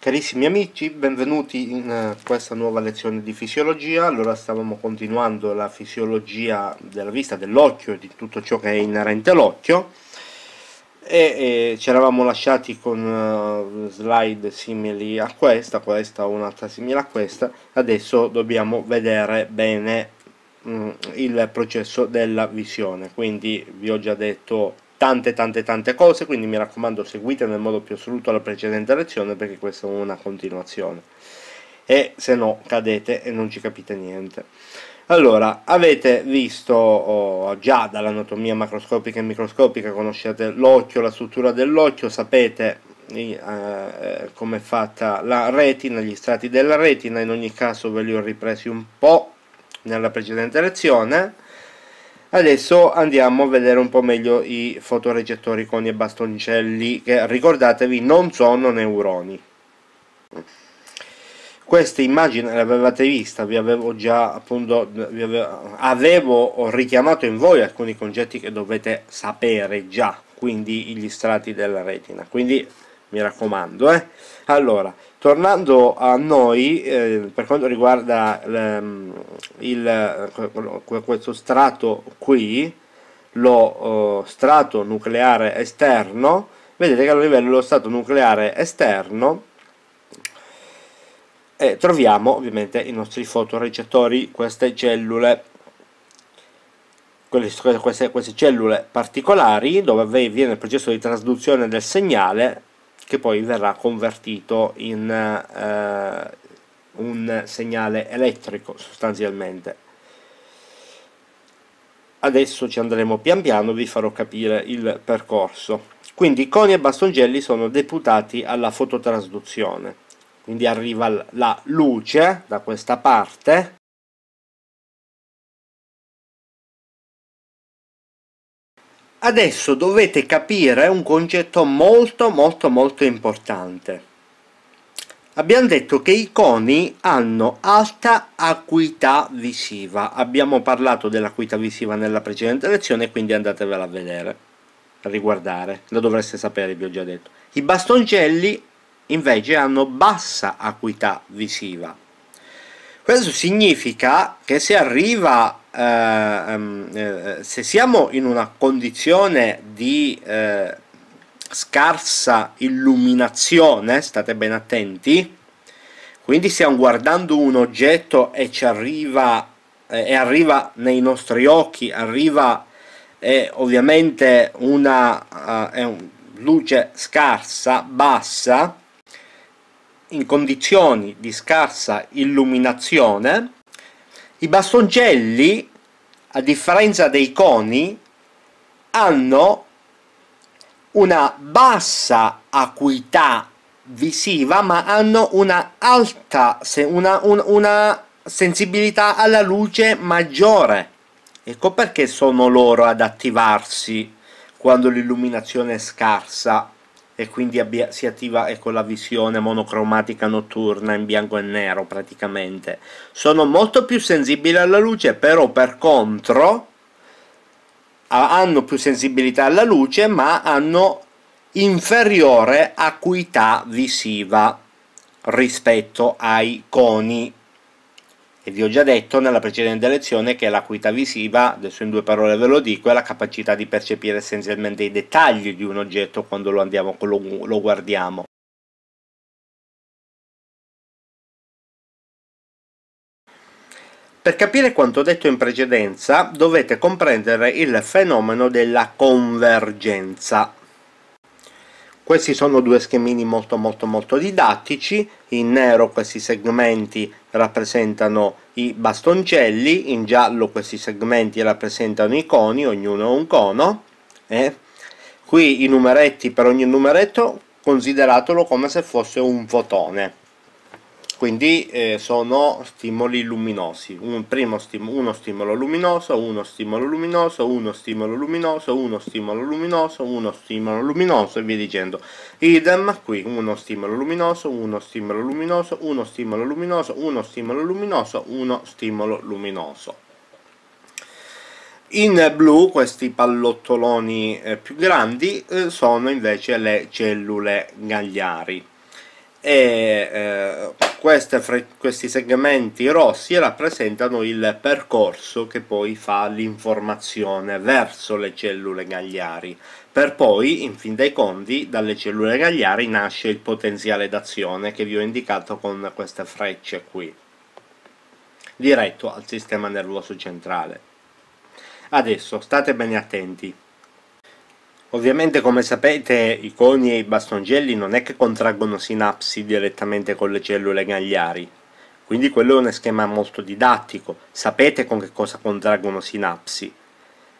Carissimi amici, benvenuti in eh, questa nuova lezione di fisiologia. Allora stavamo continuando la fisiologia della vista, dell'occhio e di tutto ciò che è inerente all'occhio e, e ci eravamo lasciati con uh, slide simili a questa, questa o un'altra simile a questa. Adesso dobbiamo vedere bene um, il processo della visione. Quindi vi ho già detto tante tante tante cose quindi mi raccomando seguite nel modo più assoluto la precedente lezione perché questa è una continuazione. E se no cadete e non ci capite niente. Allora avete visto oh, già dall'anatomia macroscopica e microscopica conoscete l'occhio la struttura dell'occhio sapete eh, come è fatta la retina gli strati della retina in ogni caso ve li ho ripresi un po' nella precedente lezione Adesso andiamo a vedere un po' meglio i fotorecettori coni e bastoncelli che ricordatevi non sono neuroni. Queste immagini le avevate vista, vi avevo già appunto avevo, avevo richiamato in voi alcuni concetti che dovete sapere già, quindi gli strati della retina. Quindi mi raccomando, eh. Allora, Tornando a noi, eh, per quanto riguarda il, questo strato qui, lo uh, strato nucleare esterno, vedete che a livello dello strato nucleare esterno eh, troviamo ovviamente i nostri fotorecettori, queste cellule queste, queste, cellule particolari dove avviene il processo di trasduzione del segnale che poi verrà convertito in eh, un segnale elettrico sostanzialmente. Adesso ci andremo pian piano, vi farò capire il percorso. Quindi coni e bastongelli sono deputati alla fototrasduzione, quindi arriva la luce da questa parte Adesso dovete capire un concetto molto molto molto importante. Abbiamo detto che i coni hanno alta acuità visiva. Abbiamo parlato dell'acuità visiva nella precedente lezione, quindi andatevela a vedere, a riguardare, lo dovreste sapere, vi ho già detto. I bastoncelli invece hanno bassa acuità visiva. Questo significa che se arriva eh, ehm, eh, se siamo in una condizione di eh, scarsa illuminazione, state ben attenti, quindi stiamo guardando un oggetto e ci arriva eh, e arriva nei nostri occhi, arriva eh, ovviamente una un, luce scarsa, bassa, in condizioni di scarsa illuminazione, i bastoncelli, a differenza dei coni, hanno una bassa acuità visiva ma hanno una alta una, una, una sensibilità alla luce maggiore. Ecco perché sono loro ad attivarsi quando l'illuminazione è scarsa e quindi abbia, si attiva ecco, la visione monocromatica notturna in bianco e nero praticamente. Sono molto più sensibili alla luce, però per contro hanno più sensibilità alla luce ma hanno inferiore acuità visiva rispetto ai coni e vi ho già detto nella precedente lezione che l'acuità visiva, adesso in due parole ve lo dico, è la capacità di percepire essenzialmente i dettagli di un oggetto quando lo, andiamo, lo, lo guardiamo. Per capire quanto detto in precedenza dovete comprendere il fenomeno della convergenza. Questi sono due schemini molto molto molto didattici, in nero questi segmenti rappresentano i bastoncelli, in giallo questi segmenti rappresentano i coni, ognuno un cono, eh? qui i numeretti per ogni numeretto consideratelo come se fosse un fotone quindi eh, sono stimoli luminosi un stim uno stimolo luminoso uno stimolo luminoso uno stimolo luminoso uno stimolo luminoso uno stimolo luminoso e via dicendo idem qui uno stimolo luminoso uno stimolo luminoso uno stimolo luminoso uno stimolo luminoso uno stimolo luminoso in blu questi pallottoloni eh, più grandi eh, sono invece le cellule gagliari e eh, questi segmenti rossi rappresentano il percorso che poi fa l'informazione verso le cellule gagliari. Per poi, in fin dei conti, dalle cellule gagliari nasce il potenziale d'azione che vi ho indicato con queste frecce qui diretto al sistema nervoso centrale. Adesso state bene attenti Ovviamente come sapete i coni e i bastongelli non è che contraggono sinapsi direttamente con le cellule gagliari, quindi quello è un schema molto didattico, sapete con che cosa contraggono sinapsi,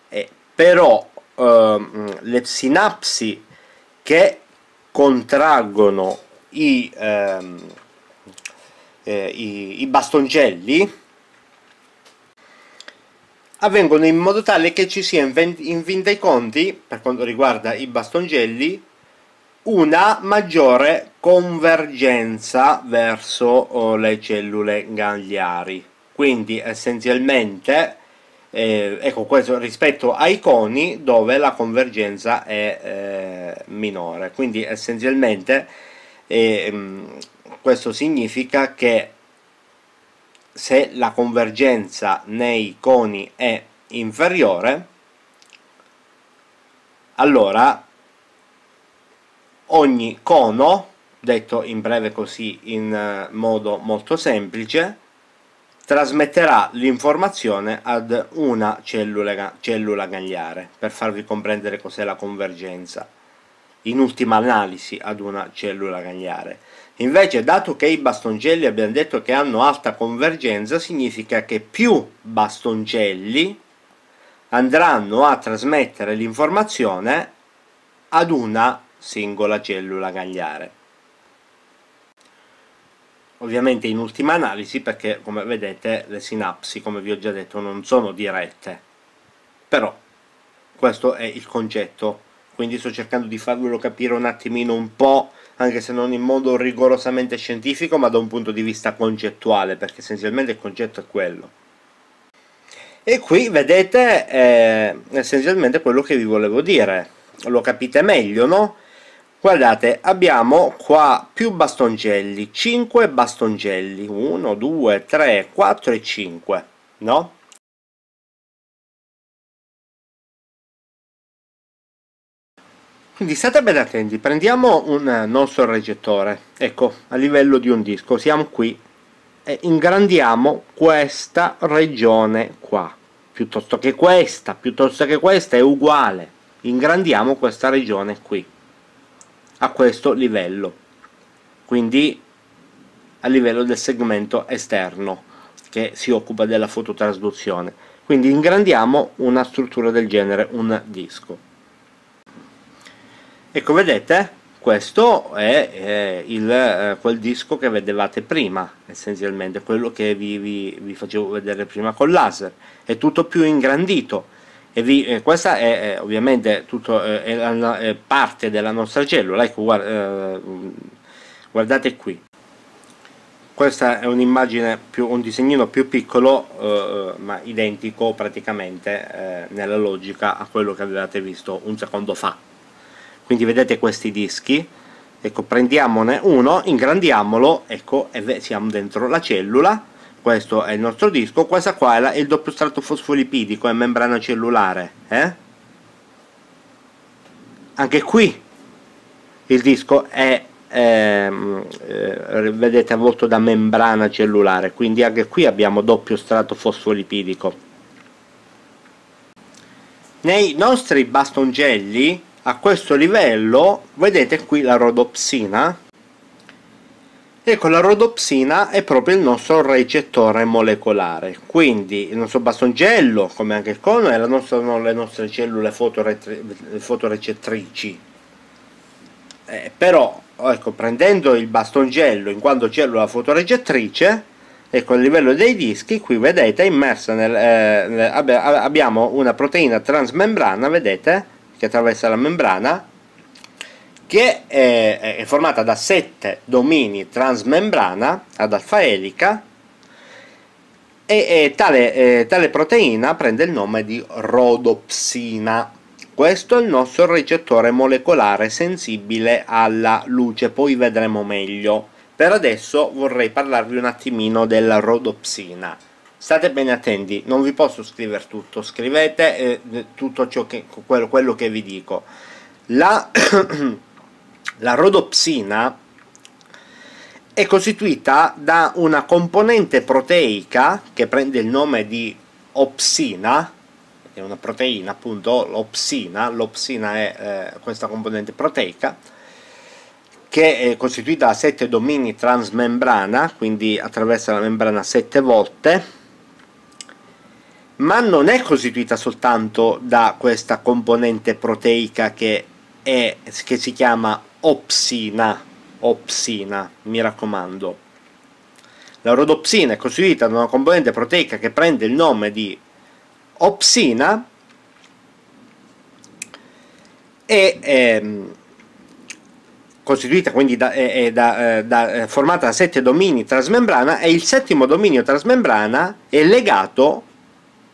eh, però ehm, le sinapsi che contraggono i, ehm, eh, i, i bastongelli avvengono in modo tale che ci sia in fin dei conti, per quanto riguarda i bastongelli, una maggiore convergenza verso oh, le cellule gagliari. Quindi essenzialmente, eh, ecco questo rispetto ai coni dove la convergenza è eh, minore. Quindi essenzialmente eh, questo significa che se la convergenza nei coni è inferiore allora ogni cono detto in breve così in eh, modo molto semplice trasmetterà l'informazione ad una cellula, cellula gagliare per farvi comprendere cos'è la convergenza in ultima analisi ad una cellula gagliare Invece, dato che i bastoncelli abbiamo detto che hanno alta convergenza, significa che più bastoncelli andranno a trasmettere l'informazione ad una singola cellula gagliare. Ovviamente in ultima analisi perché come vedete le sinapsi, come vi ho già detto, non sono dirette. Però questo è il concetto, quindi sto cercando di farvelo capire un attimino un po' anche se non in modo rigorosamente scientifico, ma da un punto di vista concettuale, perché essenzialmente il concetto è quello. E qui vedete eh, essenzialmente quello che vi volevo dire, lo capite meglio, no? Guardate, abbiamo qua più bastoncelli, 5 bastoncelli, 1, 2, 3, 4 e 5, no? Quindi state ben attenti, prendiamo un nostro recettore, ecco, a livello di un disco, siamo qui e ingrandiamo questa regione qua, piuttosto che questa, piuttosto che questa è uguale, ingrandiamo questa regione qui, a questo livello, quindi a livello del segmento esterno che si occupa della fototrasduzione, quindi ingrandiamo una struttura del genere, un disco ecco vedete? Questo è, è il, eh, quel disco che vedevate prima essenzialmente quello che vi, vi, vi, facevo vedere prima con laser. È tutto più ingrandito. E vi, eh, questa è, è, ovviamente tutto, eh, è, è, parte della nostra cellula. Ecco guarda, eh, guardate qui. Questa è un'immagine più un disegnino più piccolo eh, ma identico praticamente eh, nella logica a quello che avevate visto un secondo fa quindi vedete questi dischi. Ecco prendiamone uno ingrandiamolo. Ecco e siamo dentro la cellula. Questo è il nostro disco. Questa qua è, la, è il doppio strato fosfolipidico è membrana cellulare eh? anche qui il disco è ehm, eh, vedete avvolto da membrana cellulare. Quindi anche qui abbiamo doppio strato fosfolipidico nei nostri bastongelli a questo livello vedete qui la rodopsina ecco la rodopsina è proprio il nostro recettore molecolare. Quindi il nostro bastongello come anche il cono nostra, le nostre cellule fotorecettrici. Eh, però ecco prendendo il bastongello in quanto cellula fotorecettrice ecco a livello dei dischi qui vedete immersa nel, eh, nel abbiamo una proteina transmembrana vedete che attraversa la membrana che è, è formata da sette domini transmembrana ad alfa elica e, e tale, eh, tale proteina prende il nome di rodopsina questo è il nostro recettore molecolare sensibile alla luce, poi vedremo meglio. Per adesso vorrei parlarvi un attimino della rodopsina. State bene attenti, non vi posso scrivere tutto, scrivete eh, tutto ciò che, quello, quello che vi dico. La, la rodopsina è costituita da una componente proteica che prende il nome di opsina, è una proteina appunto, l'opsina, l'opsina è eh, questa componente proteica, che è costituita da sette domini transmembrana, quindi attraversa la membrana sette volte, ma non è costituita soltanto da questa componente proteica che, è, che si chiama opsina, opsina, mi raccomando. La rodopsina è costituita da una componente proteica che prende il nome di opsina e ehm, costituita quindi da, è, da, eh, da, è formata da sette domini trasmembrana e il settimo dominio trasmembrana è legato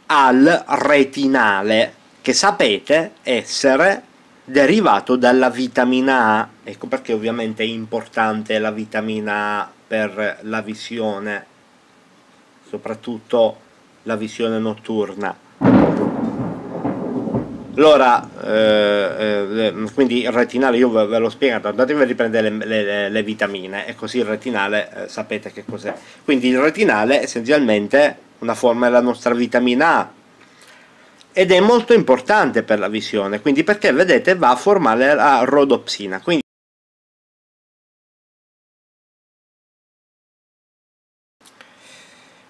al retinale che sapete essere derivato dalla vitamina A. Ecco perché ovviamente è importante la vitamina A per la visione soprattutto la visione notturna. Allora eh, eh, quindi il retinale io ve, ve l'ho spiegato andatevi a riprendere le, le, le, vitamine e così il retinale eh, sapete che cos'è. Quindi il retinale essenzialmente una forma della nostra vitamina A ed è molto importante per la visione, quindi perché vedete va a formare la rodopsina. Quindi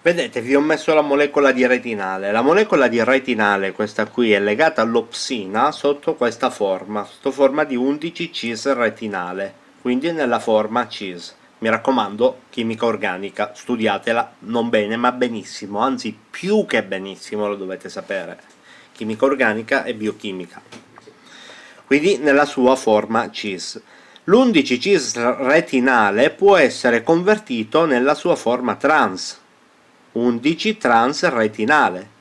Vedete, vi ho messo la molecola di retinale. La molecola di retinale, questa qui, è legata all'opsina sotto questa forma, sotto forma di 11 cis retinale, quindi nella forma cis. Mi raccomando, chimica organica, studiatela non bene ma benissimo, anzi più che benissimo lo dovete sapere. Chimica organica e biochimica. Quindi nella sua forma cis. L'11 cis retinale può essere convertito nella sua forma trans, 11 trans retinale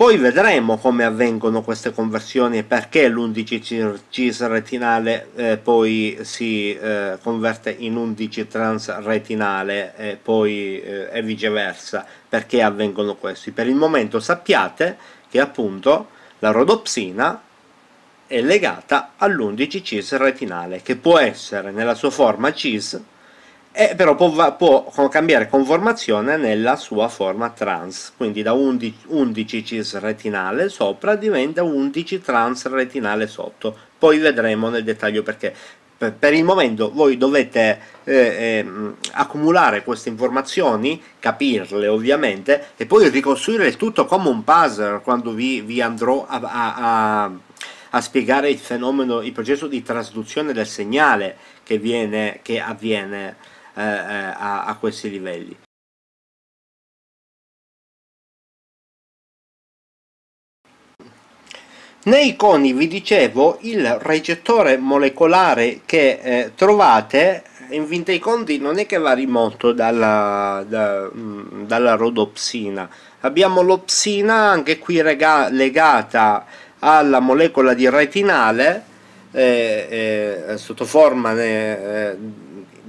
poi vedremo come avvengono queste conversioni e perché l'11 cis retinale eh, poi si eh, converte in 11 trans retinale e poi eh, e viceversa. Perché avvengono questi? Per il momento sappiate che appunto la rodopsina è legata all'11 cis retinale che può essere nella sua forma cis e però può, può, cambiare conformazione nella sua forma trans, quindi da 11, 11 cis retinale sopra diventa 11 trans retinale sotto, poi vedremo nel dettaglio perché. Per, per il momento voi dovete eh, eh, accumulare queste informazioni, capirle ovviamente, e poi ricostruire il tutto come un puzzle quando vi, vi andrò a, a, a, a spiegare il fenomeno, il processo di trasduzione del segnale che, viene, che avviene eh, eh, a, a questi livelli. Nei coni vi dicevo il recettore molecolare che eh, trovate in fin dei conti non è che vari molto dalla, da, mm, dalla rodopsina abbiamo l'opsina anche qui rega, legata alla molecola di retinale eh, eh, sotto forma eh,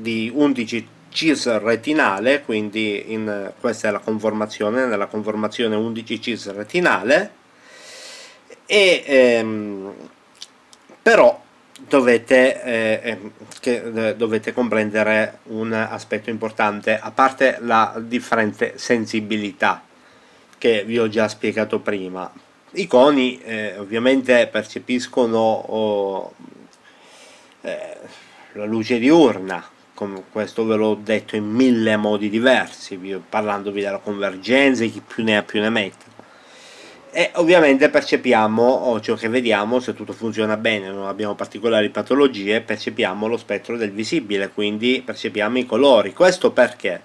di 11 cis retinale, quindi in, questa è la conformazione, nella conformazione 11 cis retinale, e ehm, però dovete, eh, ehm, che, eh, dovete comprendere un aspetto importante, a parte la differente sensibilità che vi ho già spiegato prima. I coni eh, ovviamente percepiscono oh, eh, la luce diurna, questo ve l'ho detto in mille modi diversi, parlandovi della convergenza, chi più ne ha più ne mette. E ovviamente percepiamo ciò che vediamo, se tutto funziona bene, non abbiamo particolari patologie, percepiamo lo spettro del visibile, quindi percepiamo i colori. Questo perché?